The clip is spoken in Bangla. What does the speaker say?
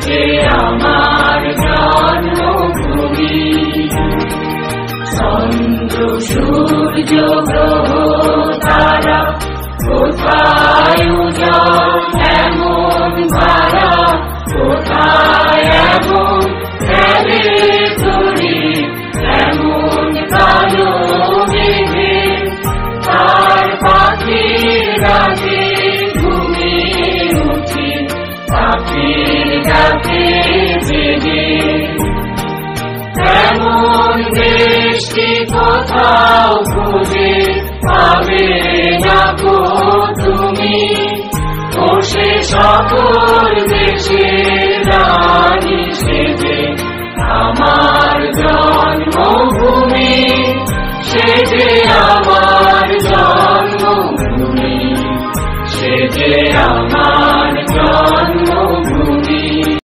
যে আমার জন্মভূমি। চন্দ্র সূর্য গ্রহ তারা কোথায়? জেগে এমন দেশটি কোথাও খুঁজে পাবে না তুমি বসে সকল দেশে রানী সেজে আমার জন্মভূমি সে যে আমার জন্মভূমি সে যে আমার জন্মভূমি